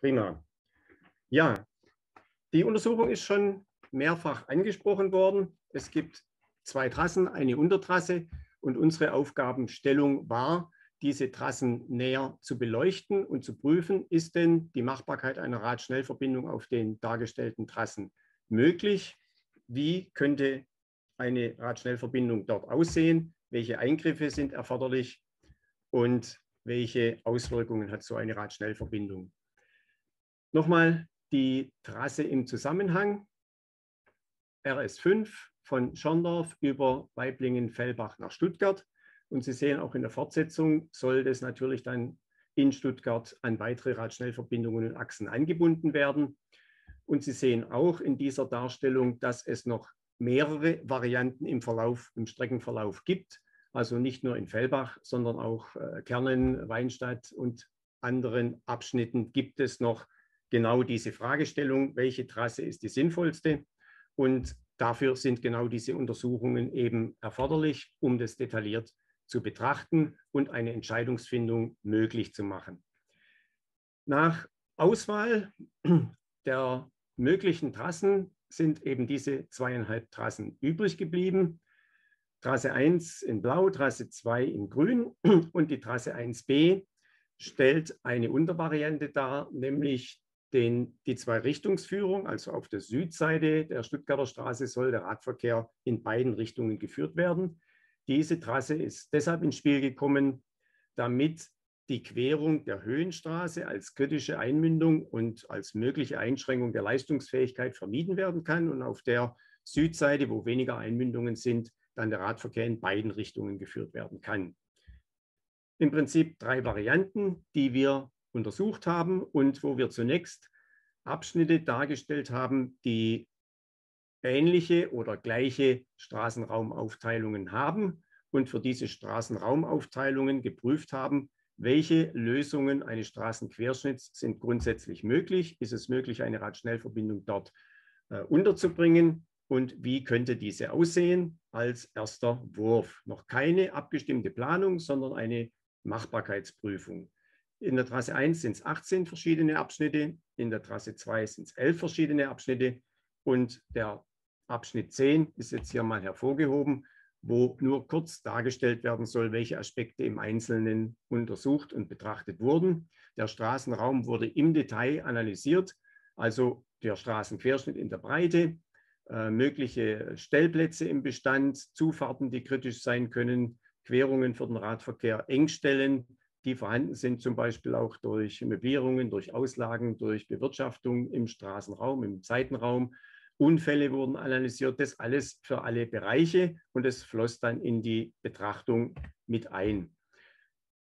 Prima. Ja, die Untersuchung ist schon mehrfach angesprochen worden. Es gibt zwei Trassen, eine Untertrasse und unsere Aufgabenstellung war, diese Trassen näher zu beleuchten und zu prüfen, ist denn die Machbarkeit einer Radschnellverbindung auf den dargestellten Trassen möglich? Wie könnte eine Radschnellverbindung dort aussehen? Welche Eingriffe sind erforderlich? Und welche Auswirkungen hat so eine Radschnellverbindung? Nochmal die Trasse im Zusammenhang. RS5 von Schorndorf über Weiblingen-Fellbach nach Stuttgart. Und Sie sehen auch in der Fortsetzung soll das natürlich dann in Stuttgart an weitere Radschnellverbindungen und Achsen angebunden werden. Und Sie sehen auch in dieser Darstellung, dass es noch mehrere Varianten im Verlauf, im Streckenverlauf gibt. Also nicht nur in Fellbach, sondern auch äh, Kernen, Weinstadt und anderen Abschnitten gibt es noch genau diese Fragestellung, welche Trasse ist die sinnvollste. Und dafür sind genau diese Untersuchungen eben erforderlich, um das detailliert zu betrachten und eine Entscheidungsfindung möglich zu machen. Nach Auswahl der möglichen Trassen sind eben diese zweieinhalb Trassen übrig geblieben. Trasse 1 in Blau, Trasse 2 in Grün und die Trasse 1b stellt eine Untervariante dar, nämlich den, die Zwei-Richtungsführung, also auf der Südseite der Stuttgarter Straße soll der Radverkehr in beiden Richtungen geführt werden. Diese Trasse ist deshalb ins Spiel gekommen, damit die Querung der Höhenstraße als kritische Einmündung und als mögliche Einschränkung der Leistungsfähigkeit vermieden werden kann und auf der Südseite, wo weniger Einmündungen sind, dann der Radverkehr in beiden Richtungen geführt werden kann. Im Prinzip drei Varianten, die wir untersucht haben und wo wir zunächst Abschnitte dargestellt haben, die ähnliche oder gleiche Straßenraumaufteilungen haben und für diese Straßenraumaufteilungen geprüft haben, welche Lösungen eines Straßenquerschnitts sind grundsätzlich möglich. Ist es möglich, eine Radschnellverbindung dort äh, unterzubringen? Und wie könnte diese aussehen als erster Wurf? Noch keine abgestimmte Planung, sondern eine Machbarkeitsprüfung. In der Trasse 1 sind es 18 verschiedene Abschnitte, in der Trasse 2 sind es 11 verschiedene Abschnitte und der Abschnitt 10 ist jetzt hier mal hervorgehoben, wo nur kurz dargestellt werden soll, welche Aspekte im Einzelnen untersucht und betrachtet wurden. Der Straßenraum wurde im Detail analysiert, also der Straßenquerschnitt in der Breite, äh, mögliche Stellplätze im Bestand, Zufahrten, die kritisch sein können, Querungen für den Radverkehr, Engstellen, die vorhanden sind, zum Beispiel auch durch Möblierungen, durch Auslagen, durch Bewirtschaftung im Straßenraum, im Seitenraum. Unfälle wurden analysiert, das alles für alle Bereiche und es floss dann in die Betrachtung mit ein.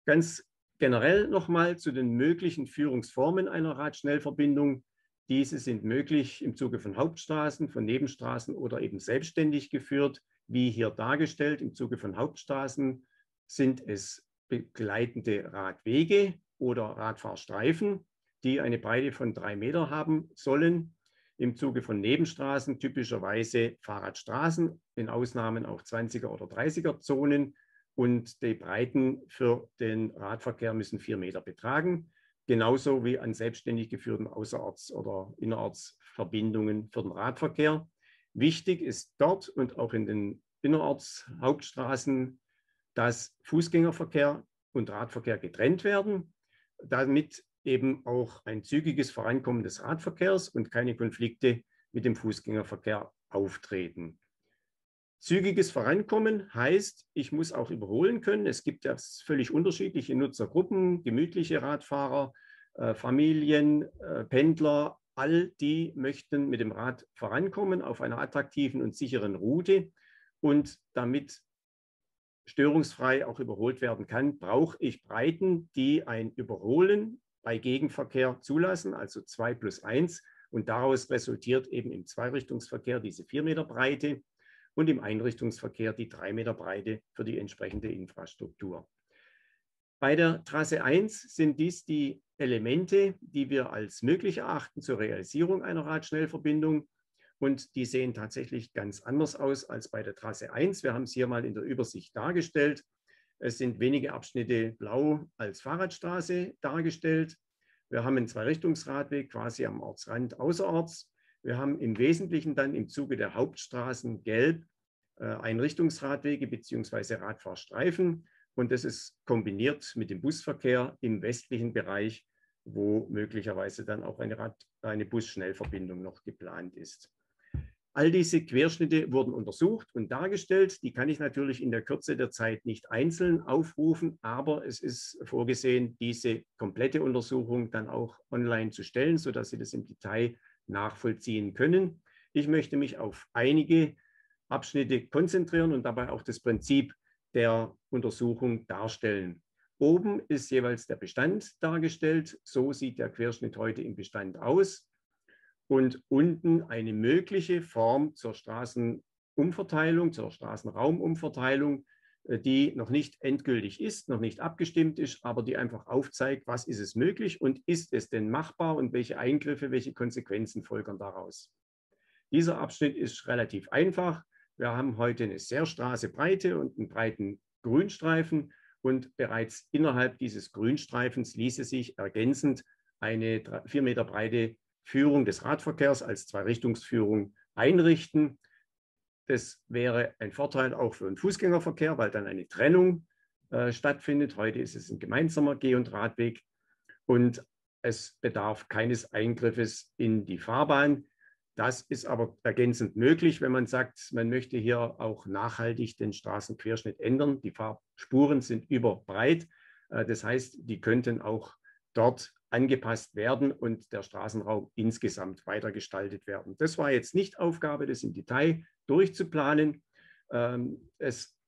Ganz generell nochmal zu den möglichen Führungsformen einer Radschnellverbindung. Diese sind möglich im Zuge von Hauptstraßen, von Nebenstraßen oder eben selbstständig geführt, wie hier dargestellt. Im Zuge von Hauptstraßen sind es begleitende Radwege oder Radfahrstreifen, die eine Breite von drei Meter haben sollen. Im Zuge von Nebenstraßen typischerweise Fahrradstraßen, in Ausnahmen auch 20er oder 30er Zonen. Und die Breiten für den Radverkehr müssen vier Meter betragen, genauso wie an selbstständig geführten Außerorts- oder Innerortsverbindungen für den Radverkehr. Wichtig ist dort und auch in den Innerortshauptstraßen dass Fußgängerverkehr und Radverkehr getrennt werden, damit eben auch ein zügiges Vorankommen des Radverkehrs und keine Konflikte mit dem Fußgängerverkehr auftreten. Zügiges Vorankommen heißt, ich muss auch überholen können. Es gibt ja völlig unterschiedliche Nutzergruppen, gemütliche Radfahrer, äh, Familien, äh, Pendler, all die möchten mit dem Rad vorankommen auf einer attraktiven und sicheren Route. Und damit störungsfrei auch überholt werden kann, brauche ich Breiten, die ein Überholen bei Gegenverkehr zulassen, also 2 plus 1. Und daraus resultiert eben im Zweirichtungsverkehr diese 4 Meter Breite und im Einrichtungsverkehr die 3 Meter Breite für die entsprechende Infrastruktur. Bei der Trasse 1 sind dies die Elemente, die wir als möglich erachten zur Realisierung einer Radschnellverbindung und die sehen tatsächlich ganz anders aus als bei der Trasse 1. Wir haben es hier mal in der Übersicht dargestellt. Es sind wenige Abschnitte blau als Fahrradstraße dargestellt. Wir haben einen Zweirichtungsradweg quasi am Ortsrand außerorts. Wir haben im Wesentlichen dann im Zuge der Hauptstraßen gelb äh, Einrichtungsradwege bzw. Radfahrstreifen. Und das ist kombiniert mit dem Busverkehr im westlichen Bereich, wo möglicherweise dann auch eine, Rad, eine Bus-Schnellverbindung noch geplant ist. All diese Querschnitte wurden untersucht und dargestellt. Die kann ich natürlich in der Kürze der Zeit nicht einzeln aufrufen, aber es ist vorgesehen, diese komplette Untersuchung dann auch online zu stellen, sodass Sie das im Detail nachvollziehen können. Ich möchte mich auf einige Abschnitte konzentrieren und dabei auch das Prinzip der Untersuchung darstellen. Oben ist jeweils der Bestand dargestellt. So sieht der Querschnitt heute im Bestand aus und unten eine mögliche Form zur Straßenumverteilung, zur Straßenraumumverteilung, äh, die noch nicht endgültig ist, noch nicht abgestimmt ist, aber die einfach aufzeigt, was ist es möglich und ist es denn machbar und welche Eingriffe, welche Konsequenzen folgern daraus. Dieser Abschnitt ist relativ einfach. Wir haben heute eine sehr Straßebreite und einen breiten Grünstreifen und bereits innerhalb dieses Grünstreifens ließe sich ergänzend eine vier Meter breite Führung des Radverkehrs als Zweirichtungsführung einrichten. Das wäre ein Vorteil auch für den Fußgängerverkehr, weil dann eine Trennung äh, stattfindet. Heute ist es ein gemeinsamer Geh- und Radweg und es bedarf keines Eingriffes in die Fahrbahn. Das ist aber ergänzend möglich, wenn man sagt, man möchte hier auch nachhaltig den Straßenquerschnitt ändern. Die Fahrspuren sind überbreit. Äh, das heißt, die könnten auch dort angepasst werden und der Straßenraum insgesamt weitergestaltet werden. Das war jetzt nicht Aufgabe, das im Detail durchzuplanen. Ähm, es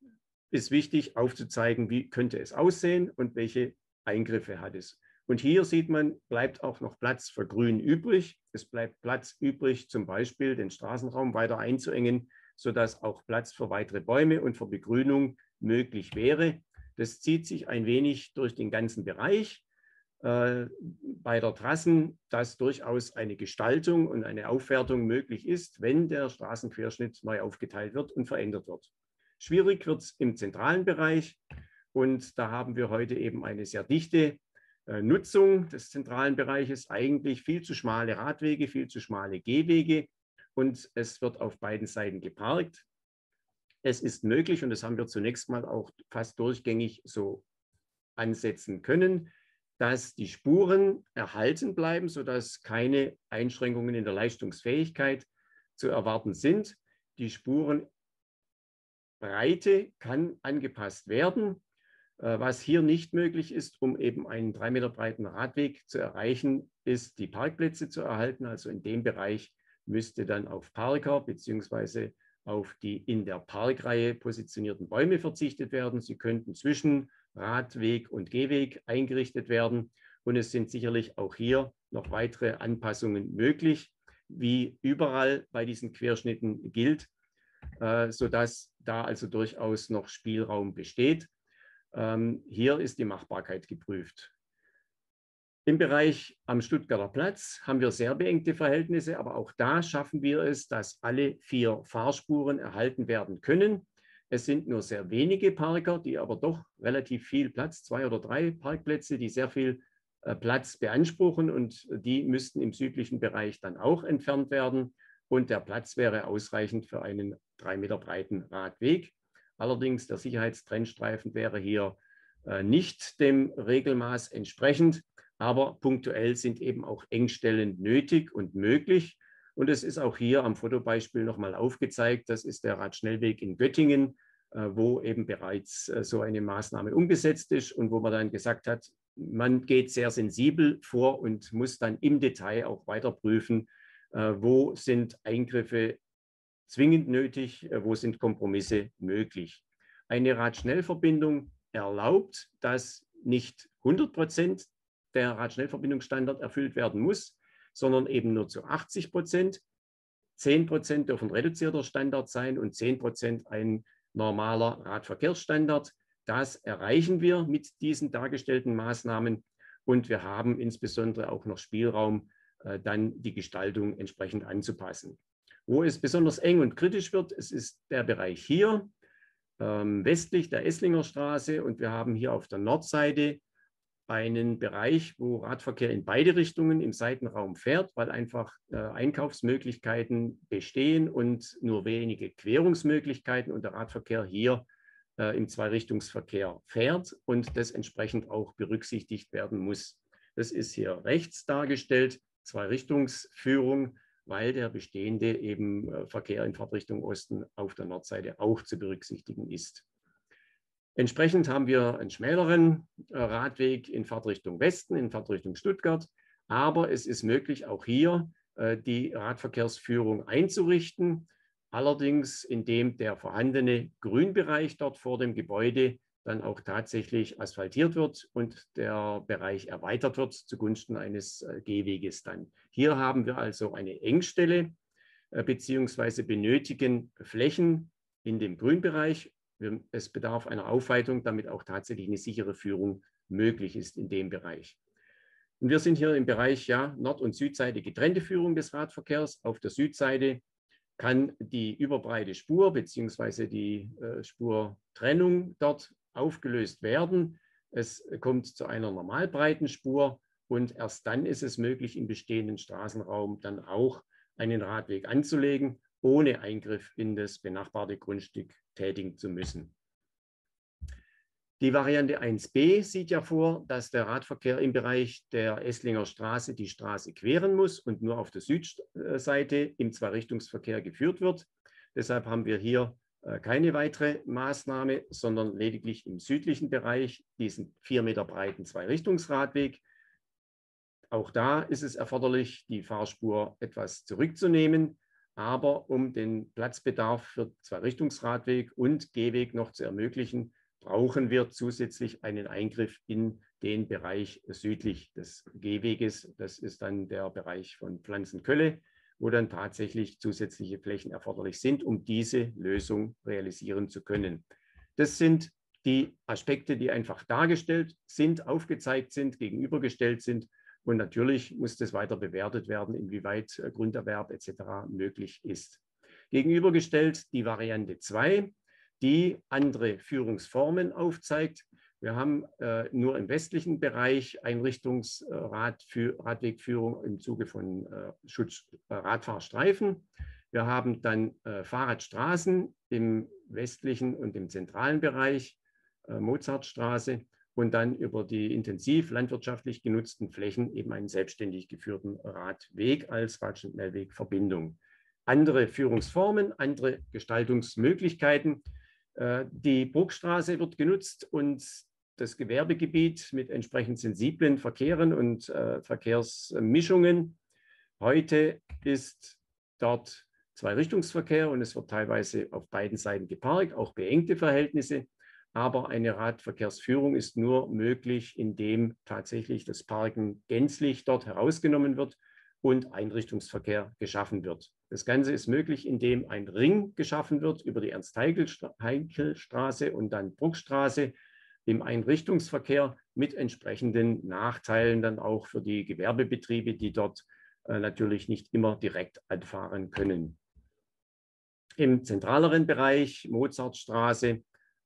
ist wichtig aufzuzeigen, wie könnte es aussehen und welche Eingriffe hat es. Und hier sieht man, bleibt auch noch Platz für Grün übrig. Es bleibt Platz übrig, zum Beispiel den Straßenraum weiter einzuengen, sodass auch Platz für weitere Bäume und für Begrünung möglich wäre. Das zieht sich ein wenig durch den ganzen Bereich äh, bei der Trassen, dass durchaus eine Gestaltung und eine Aufwertung möglich ist, wenn der Straßenquerschnitt neu aufgeteilt wird und verändert wird. Schwierig wird es im zentralen Bereich und da haben wir heute eben eine sehr dichte äh, Nutzung des zentralen Bereiches, eigentlich viel zu schmale Radwege, viel zu schmale Gehwege und es wird auf beiden Seiten geparkt. Es ist möglich, und das haben wir zunächst mal auch fast durchgängig so ansetzen können, dass die Spuren erhalten bleiben, sodass keine Einschränkungen in der Leistungsfähigkeit zu erwarten sind. Die Spurenbreite kann angepasst werden. Äh, was hier nicht möglich ist, um eben einen drei Meter breiten Radweg zu erreichen, ist die Parkplätze zu erhalten. Also in dem Bereich müsste dann auf Parker bzw. auf die in der Parkreihe positionierten Bäume verzichtet werden. Sie könnten zwischen Radweg und Gehweg eingerichtet werden. Und es sind sicherlich auch hier noch weitere Anpassungen möglich, wie überall bei diesen Querschnitten gilt, äh, sodass da also durchaus noch Spielraum besteht. Ähm, hier ist die Machbarkeit geprüft. Im Bereich am Stuttgarter Platz haben wir sehr beengte Verhältnisse, aber auch da schaffen wir es, dass alle vier Fahrspuren erhalten werden können. Es sind nur sehr wenige Parker, die aber doch relativ viel Platz, zwei oder drei Parkplätze, die sehr viel äh, Platz beanspruchen und die müssten im südlichen Bereich dann auch entfernt werden. Und der Platz wäre ausreichend für einen drei Meter breiten Radweg. Allerdings der Sicherheitstrennstreifen wäre hier äh, nicht dem Regelmaß entsprechend, aber punktuell sind eben auch Engstellen nötig und möglich. Und es ist auch hier am Fotobeispiel nochmal aufgezeigt. Das ist der Radschnellweg in Göttingen, äh, wo eben bereits äh, so eine Maßnahme umgesetzt ist und wo man dann gesagt hat, man geht sehr sensibel vor und muss dann im Detail auch weiter prüfen, äh, wo sind Eingriffe zwingend nötig, wo sind Kompromisse möglich. Eine Radschnellverbindung erlaubt, dass nicht 100 Prozent der Radschnellverbindungsstandard erfüllt werden muss, sondern eben nur zu 80 Prozent. 10 Prozent dürfen reduzierter Standard sein und 10 Prozent ein normaler Radverkehrsstandard. Das erreichen wir mit diesen dargestellten Maßnahmen und wir haben insbesondere auch noch Spielraum, äh, dann die Gestaltung entsprechend anzupassen. Wo es besonders eng und kritisch wird, es ist der Bereich hier, ähm, westlich der Esslinger Straße und wir haben hier auf der Nordseite einen Bereich, wo Radverkehr in beide Richtungen im Seitenraum fährt, weil einfach äh, Einkaufsmöglichkeiten bestehen und nur wenige Querungsmöglichkeiten und der Radverkehr hier äh, im Zweirichtungsverkehr fährt und das entsprechend auch berücksichtigt werden muss. Das ist hier rechts dargestellt, Zweirichtungsführung, weil der bestehende eben äh, Verkehr in Fahrtrichtung Osten auf der Nordseite auch zu berücksichtigen ist. Entsprechend haben wir einen schmäleren äh, Radweg in Fahrtrichtung Westen, in Fahrtrichtung Stuttgart. Aber es ist möglich, auch hier äh, die Radverkehrsführung einzurichten. Allerdings, indem der vorhandene Grünbereich dort vor dem Gebäude dann auch tatsächlich asphaltiert wird und der Bereich erweitert wird zugunsten eines äh, Gehweges dann. Hier haben wir also eine Engstelle beziehungsweise benötigen Flächen in dem Grünbereich es bedarf einer Aufweitung, damit auch tatsächlich eine sichere Führung möglich ist in dem Bereich. Und wir sind hier im Bereich ja, Nord- und Südseite getrennte Führung des Radverkehrs. Auf der Südseite kann die überbreite Spur bzw. die äh, Spurtrennung dort aufgelöst werden. Es kommt zu einer normalbreiten Spur und erst dann ist es möglich, im bestehenden Straßenraum dann auch einen Radweg anzulegen ohne Eingriff in das benachbarte Grundstück tätigen zu müssen. Die Variante 1b sieht ja vor, dass der Radverkehr im Bereich der Esslinger Straße die Straße queren muss und nur auf der Südseite im Zweirichtungsverkehr geführt wird. Deshalb haben wir hier äh, keine weitere Maßnahme, sondern lediglich im südlichen Bereich diesen vier Meter breiten Zweirichtungsradweg. Auch da ist es erforderlich, die Fahrspur etwas zurückzunehmen, aber um den Platzbedarf für Zweirichtungsradweg und Gehweg noch zu ermöglichen, brauchen wir zusätzlich einen Eingriff in den Bereich südlich des Gehweges. Das ist dann der Bereich von Pflanzenkölle, wo dann tatsächlich zusätzliche Flächen erforderlich sind, um diese Lösung realisieren zu können. Das sind die Aspekte, die einfach dargestellt sind, aufgezeigt sind, gegenübergestellt sind und natürlich muss das weiter bewertet werden, inwieweit äh, Grunderwerb etc. möglich ist. Gegenübergestellt die Variante 2, die andere Führungsformen aufzeigt. Wir haben äh, nur im westlichen Bereich Einrichtungsradwegführung im Zuge von äh, Schutz, äh, Radfahrstreifen. Wir haben dann äh, Fahrradstraßen im westlichen und im zentralen Bereich, äh, Mozartstraße und dann über die intensiv landwirtschaftlich genutzten Flächen eben einen selbstständig geführten Radweg als Radschnellwegverbindung. Andere Führungsformen, andere Gestaltungsmöglichkeiten. Äh, die Burgstraße wird genutzt und das Gewerbegebiet mit entsprechend sensiblen Verkehren und äh, Verkehrsmischungen. Heute ist dort Zweirichtungsverkehr und es wird teilweise auf beiden Seiten geparkt, auch beengte Verhältnisse. Aber eine Radverkehrsführung ist nur möglich, indem tatsächlich das Parken gänzlich dort herausgenommen wird und Einrichtungsverkehr geschaffen wird. Das Ganze ist möglich, indem ein Ring geschaffen wird über die Ernst-Heikel-Straße und dann Bruckstraße im Einrichtungsverkehr mit entsprechenden Nachteilen dann auch für die Gewerbebetriebe, die dort äh, natürlich nicht immer direkt anfahren können. Im zentraleren Bereich, Mozartstraße,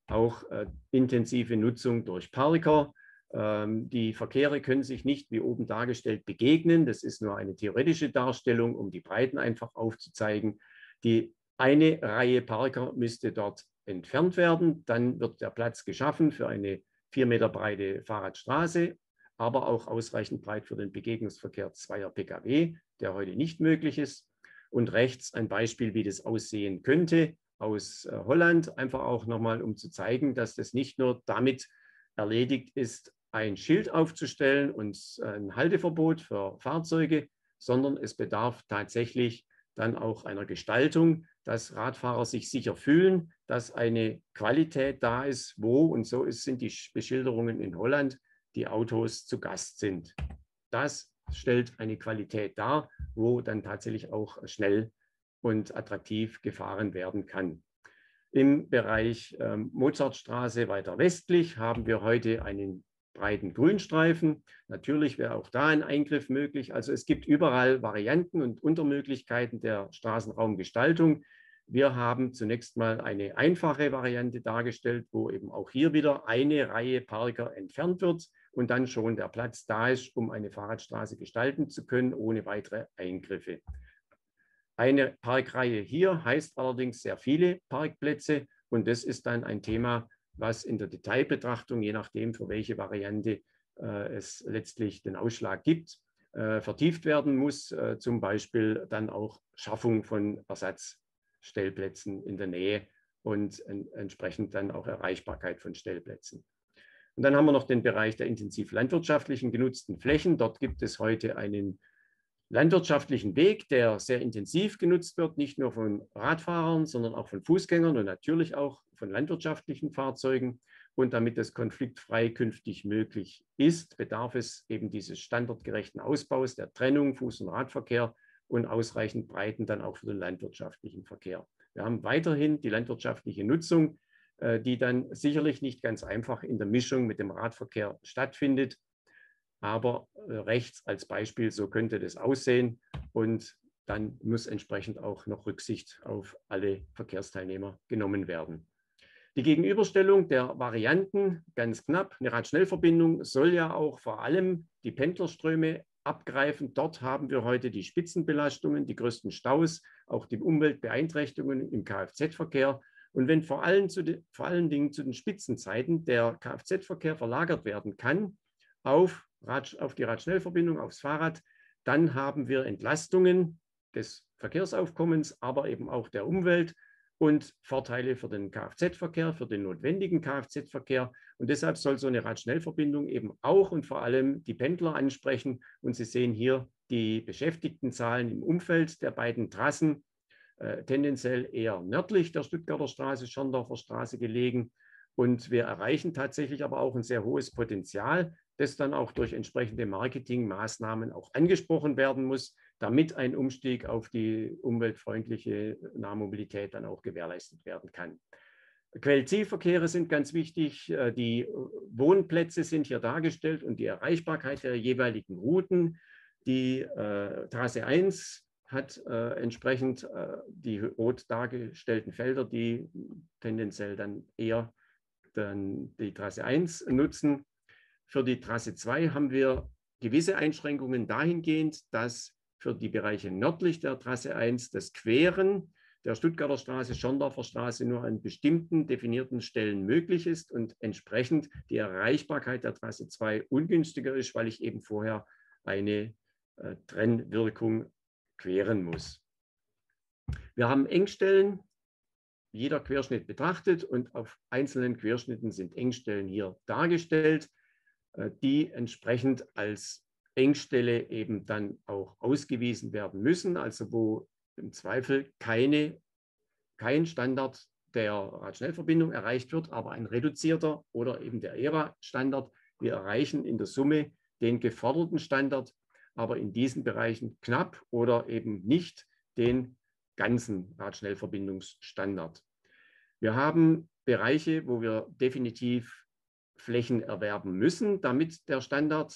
auch äh, intensive Nutzung durch Parker. Ähm, die Verkehre können sich nicht wie oben dargestellt begegnen. Das ist nur eine theoretische Darstellung, um die Breiten einfach aufzuzeigen. Die eine Reihe Parker müsste dort entfernt werden. Dann wird der Platz geschaffen für eine vier Meter breite Fahrradstraße, aber auch ausreichend breit für den Begegnungsverkehr zweier Pkw, der heute nicht möglich ist. Und rechts ein Beispiel, wie das aussehen könnte aus äh, Holland, einfach auch nochmal, um zu zeigen, dass das nicht nur damit erledigt ist, ein Schild aufzustellen und ein Halteverbot für Fahrzeuge, sondern es bedarf tatsächlich dann auch einer Gestaltung, dass Radfahrer sich sicher fühlen, dass eine Qualität da ist, wo, und so ist, sind die Beschilderungen in Holland, die Autos zu Gast sind. Das stellt eine Qualität dar, wo dann tatsächlich auch schnell und attraktiv gefahren werden kann. Im Bereich ähm, Mozartstraße weiter westlich haben wir heute einen breiten Grünstreifen. Natürlich wäre auch da ein Eingriff möglich. Also es gibt überall Varianten und Untermöglichkeiten der Straßenraumgestaltung. Wir haben zunächst mal eine einfache Variante dargestellt, wo eben auch hier wieder eine Reihe Parker entfernt wird und dann schon der Platz da ist, um eine Fahrradstraße gestalten zu können, ohne weitere Eingriffe. Eine Parkreihe hier heißt allerdings sehr viele Parkplätze und das ist dann ein Thema, was in der Detailbetrachtung, je nachdem, für welche Variante äh, es letztlich den Ausschlag gibt, äh, vertieft werden muss. Äh, zum Beispiel dann auch Schaffung von Ersatzstellplätzen in der Nähe und entsprechend dann auch Erreichbarkeit von Stellplätzen. Und dann haben wir noch den Bereich der intensiv landwirtschaftlichen genutzten Flächen. Dort gibt es heute einen landwirtschaftlichen Weg, der sehr intensiv genutzt wird, nicht nur von Radfahrern, sondern auch von Fußgängern und natürlich auch von landwirtschaftlichen Fahrzeugen. Und damit das konfliktfrei künftig möglich ist, bedarf es eben dieses standardgerechten Ausbaus der Trennung Fuß- und Radverkehr und ausreichend Breiten dann auch für den landwirtschaftlichen Verkehr. Wir haben weiterhin die landwirtschaftliche Nutzung, äh, die dann sicherlich nicht ganz einfach in der Mischung mit dem Radverkehr stattfindet aber äh, rechts als Beispiel, so könnte das aussehen. Und dann muss entsprechend auch noch Rücksicht auf alle Verkehrsteilnehmer genommen werden. Die Gegenüberstellung der Varianten, ganz knapp, eine Radschnellverbindung soll ja auch vor allem die Pendlerströme abgreifen. Dort haben wir heute die Spitzenbelastungen, die größten Staus, auch die Umweltbeeinträchtigungen im Kfz-Verkehr. Und wenn vor allen, den, vor allen Dingen zu den Spitzenzeiten der Kfz-Verkehr verlagert werden kann auf Rad, auf die Radschnellverbindung, aufs Fahrrad. Dann haben wir Entlastungen des Verkehrsaufkommens, aber eben auch der Umwelt und Vorteile für den Kfz-Verkehr, für den notwendigen Kfz-Verkehr. Und deshalb soll so eine Radschnellverbindung eben auch und vor allem die Pendler ansprechen. Und Sie sehen hier die Beschäftigtenzahlen im Umfeld der beiden Trassen, äh, tendenziell eher nördlich der Stuttgarter Straße, Schorndorfer Straße gelegen. Und wir erreichen tatsächlich aber auch ein sehr hohes Potenzial das dann auch durch entsprechende Marketingmaßnahmen auch angesprochen werden muss, damit ein Umstieg auf die umweltfreundliche Nahmobilität dann auch gewährleistet werden kann. Quellzielverkehre sind ganz wichtig. Äh, die Wohnplätze sind hier dargestellt und die Erreichbarkeit der jeweiligen Routen. Die äh, Trasse 1 hat äh, entsprechend äh, die rot dargestellten Felder, die tendenziell dann eher dann die Trasse 1 nutzen. Für die Trasse 2 haben wir gewisse Einschränkungen dahingehend, dass für die Bereiche nördlich der Trasse 1 das Queren der Stuttgarter Straße, Schorndorfer Straße nur an bestimmten definierten Stellen möglich ist und entsprechend die Erreichbarkeit der Trasse 2 ungünstiger ist, weil ich eben vorher eine äh, Trennwirkung queren muss. Wir haben Engstellen, jeder Querschnitt betrachtet und auf einzelnen Querschnitten sind Engstellen hier dargestellt. Äh, die entsprechend als Engstelle eben dann auch ausgewiesen werden müssen, also wo im Zweifel keine, kein Standard der Radschnellverbindung erreicht wird, aber ein reduzierter oder eben der ERA-Standard. Wir erreichen in der Summe den geforderten Standard, aber in diesen Bereichen knapp oder eben nicht den ganzen Radschnellverbindungsstandard. Wir haben Bereiche, wo wir definitiv Flächen erwerben müssen, damit der Standard,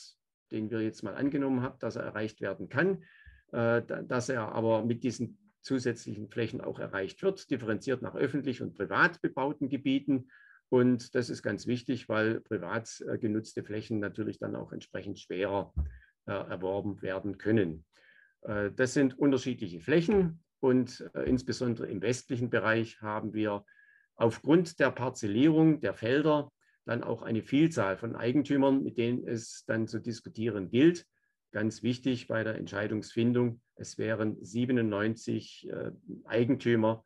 den wir jetzt mal angenommen haben, dass er erreicht werden kann, äh, dass er aber mit diesen zusätzlichen Flächen auch erreicht wird, differenziert nach öffentlich und privat bebauten Gebieten. Und das ist ganz wichtig, weil privat äh, genutzte Flächen natürlich dann auch entsprechend schwerer äh, erworben werden können. Das sind unterschiedliche Flächen und insbesondere im westlichen Bereich haben wir aufgrund der Parzellierung der Felder dann auch eine Vielzahl von Eigentümern, mit denen es dann zu diskutieren gilt. Ganz wichtig bei der Entscheidungsfindung, es wären 97 äh, Eigentümer,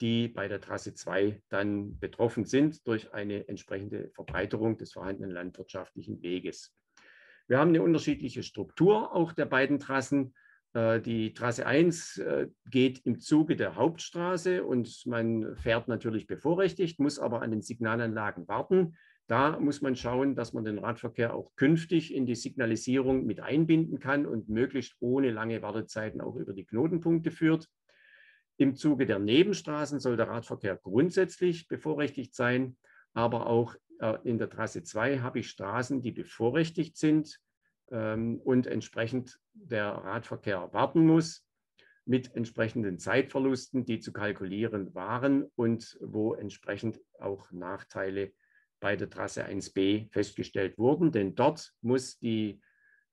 die bei der Trasse 2 dann betroffen sind durch eine entsprechende Verbreiterung des vorhandenen landwirtschaftlichen Weges. Wir haben eine unterschiedliche Struktur auch der beiden Trassen. Äh, die Trasse 1 äh, geht im Zuge der Hauptstraße und man fährt natürlich bevorrechtigt, muss aber an den Signalanlagen warten. Da muss man schauen, dass man den Radverkehr auch künftig in die Signalisierung mit einbinden kann und möglichst ohne lange Wartezeiten auch über die Knotenpunkte führt. Im Zuge der Nebenstraßen soll der Radverkehr grundsätzlich bevorrechtigt sein, aber auch äh, in der Trasse 2 habe ich Straßen, die bevorrechtigt sind ähm, und entsprechend der Radverkehr warten muss. mit entsprechenden Zeitverlusten, die zu kalkulieren waren und wo entsprechend auch Nachteile bei der Trasse 1b festgestellt wurden. Denn dort muss die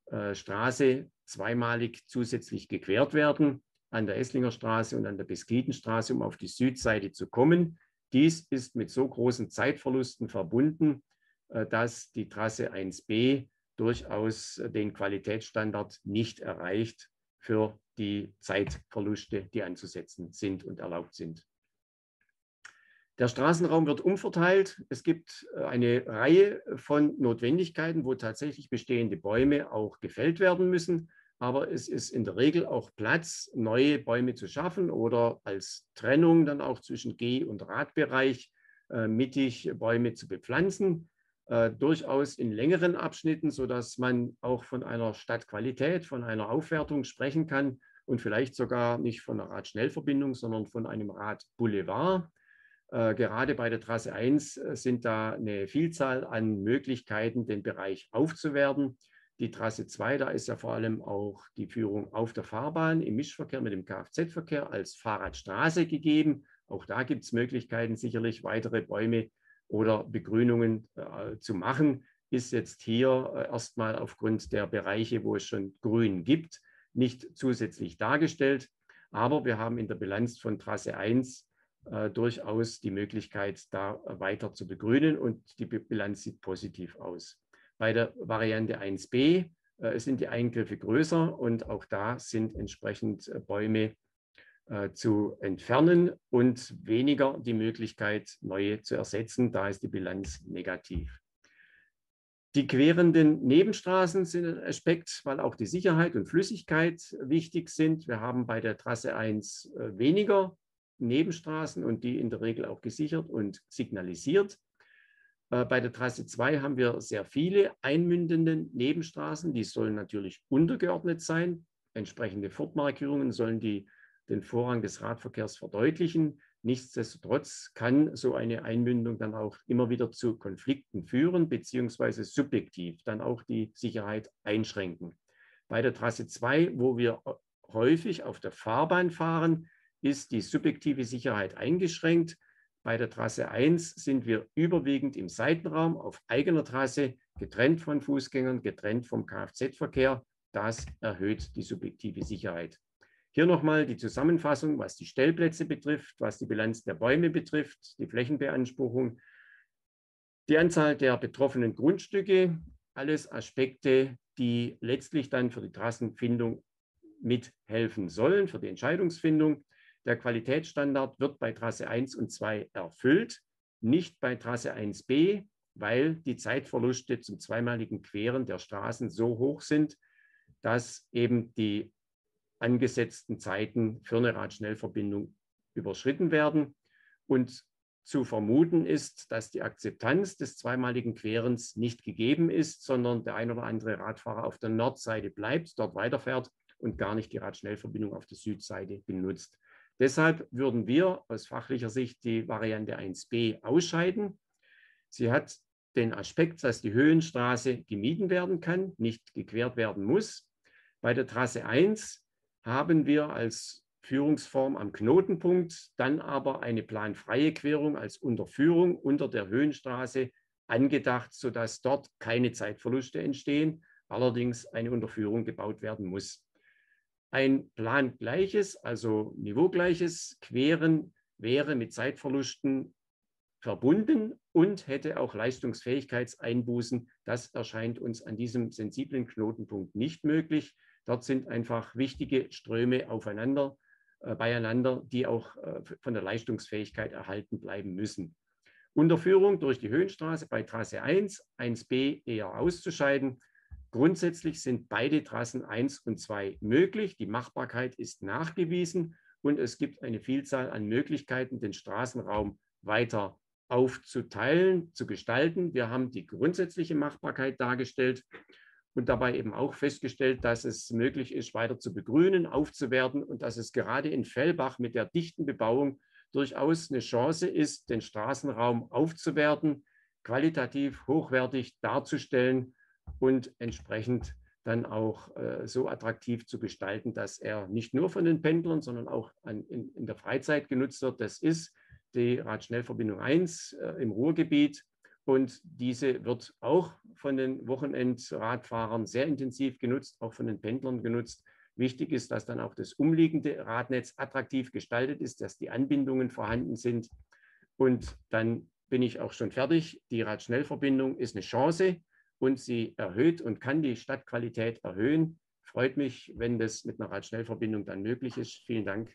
äh, Straße zweimalig zusätzlich gequert werden, an der Esslinger Straße und an der Beskidenstraße, um auf die Südseite zu kommen. Dies ist mit so großen Zeitverlusten verbunden, äh, dass die Trasse 1b durchaus den Qualitätsstandard nicht erreicht für die Zeitverluste, die anzusetzen sind und erlaubt sind. Der Straßenraum wird umverteilt. Es gibt äh, eine Reihe von Notwendigkeiten, wo tatsächlich bestehende Bäume auch gefällt werden müssen. Aber es ist in der Regel auch Platz, neue Bäume zu schaffen oder als Trennung dann auch zwischen Geh- und Radbereich äh, mittig Bäume zu bepflanzen. Äh, durchaus in längeren Abschnitten, sodass man auch von einer Stadtqualität, von einer Aufwertung sprechen kann und vielleicht sogar nicht von einer Radschnellverbindung, sondern von einem Radboulevard. Äh, gerade bei der Trasse 1 äh, sind da eine Vielzahl an Möglichkeiten, den Bereich aufzuwerten. Die Trasse 2, da ist ja vor allem auch die Führung auf der Fahrbahn im Mischverkehr mit dem Kfz-Verkehr als Fahrradstraße gegeben. Auch da gibt es Möglichkeiten, sicherlich weitere Bäume oder Begrünungen äh, zu machen. Ist jetzt hier äh, erstmal aufgrund der Bereiche, wo es schon Grün gibt, nicht zusätzlich dargestellt. Aber wir haben in der Bilanz von Trasse 1 äh, durchaus die Möglichkeit, da weiter zu begrünen und die Bilanz sieht positiv aus. Bei der Variante 1b äh, sind die Eingriffe größer und auch da sind entsprechend äh, Bäume äh, zu entfernen und weniger die Möglichkeit, neue zu ersetzen. Da ist die Bilanz negativ. Die querenden Nebenstraßen sind ein Aspekt, weil auch die Sicherheit und Flüssigkeit wichtig sind. Wir haben bei der Trasse 1 äh, weniger Nebenstraßen und die in der Regel auch gesichert und signalisiert. Äh, bei der Trasse 2 haben wir sehr viele einmündende Nebenstraßen. Die sollen natürlich untergeordnet sein. Entsprechende Fortmarkierungen sollen die, den Vorrang des Radverkehrs verdeutlichen. Nichtsdestotrotz kann so eine Einmündung dann auch immer wieder zu Konflikten führen, beziehungsweise subjektiv dann auch die Sicherheit einschränken. Bei der Trasse 2, wo wir häufig auf der Fahrbahn fahren, ist die subjektive Sicherheit eingeschränkt. Bei der Trasse 1 sind wir überwiegend im Seitenraum auf eigener Trasse, getrennt von Fußgängern, getrennt vom Kfz-Verkehr. Das erhöht die subjektive Sicherheit. Hier nochmal die Zusammenfassung, was die Stellplätze betrifft, was die Bilanz der Bäume betrifft, die Flächenbeanspruchung, die Anzahl der betroffenen Grundstücke, alles Aspekte, die letztlich dann für die Trassenfindung mithelfen sollen, für die Entscheidungsfindung. Der Qualitätsstandard wird bei Trasse 1 und 2 erfüllt, nicht bei Trasse 1b, weil die Zeitverluste zum zweimaligen Queren der Straßen so hoch sind, dass eben die angesetzten Zeiten für eine Radschnellverbindung überschritten werden. Und zu vermuten ist, dass die Akzeptanz des zweimaligen Querens nicht gegeben ist, sondern der ein oder andere Radfahrer auf der Nordseite bleibt, dort weiterfährt und gar nicht die Radschnellverbindung auf der Südseite benutzt. Deshalb würden wir aus fachlicher Sicht die Variante 1b ausscheiden. Sie hat den Aspekt, dass die Höhenstraße gemieden werden kann, nicht gequert werden muss. Bei der Trasse 1 haben wir als Führungsform am Knotenpunkt dann aber eine planfreie Querung als Unterführung unter der Höhenstraße angedacht, sodass dort keine Zeitverluste entstehen, allerdings eine Unterführung gebaut werden muss. Ein plangleiches, also niveaugleiches Queren wäre mit Zeitverlusten verbunden und hätte auch Leistungsfähigkeitseinbußen. Das erscheint uns an diesem sensiblen Knotenpunkt nicht möglich. Dort sind einfach wichtige Ströme aufeinander, äh, beieinander, die auch äh, von der Leistungsfähigkeit erhalten bleiben müssen. Unterführung durch die Höhenstraße bei Trasse 1, 1b eher auszuscheiden. Grundsätzlich sind beide Trassen 1 und 2 möglich. Die Machbarkeit ist nachgewiesen und es gibt eine Vielzahl an Möglichkeiten, den Straßenraum weiter aufzuteilen, zu gestalten. Wir haben die grundsätzliche Machbarkeit dargestellt und dabei eben auch festgestellt, dass es möglich ist, weiter zu begrünen, aufzuwerten und dass es gerade in Fellbach mit der dichten Bebauung durchaus eine Chance ist, den Straßenraum aufzuwerten, qualitativ hochwertig darzustellen und entsprechend dann auch äh, so attraktiv zu gestalten, dass er nicht nur von den Pendlern, sondern auch an, in, in, der Freizeit genutzt wird. Das ist die Radschnellverbindung 1 äh, im Ruhrgebiet. Und diese wird auch von den Wochenendradfahrern sehr intensiv genutzt, auch von den Pendlern genutzt. Wichtig ist, dass dann auch das umliegende Radnetz attraktiv gestaltet ist, dass die Anbindungen vorhanden sind. Und dann bin ich auch schon fertig. Die Radschnellverbindung ist eine Chance und sie erhöht und kann die Stadtqualität erhöhen. Freut mich, wenn das mit einer Radschnellverbindung dann möglich ist. Vielen Dank.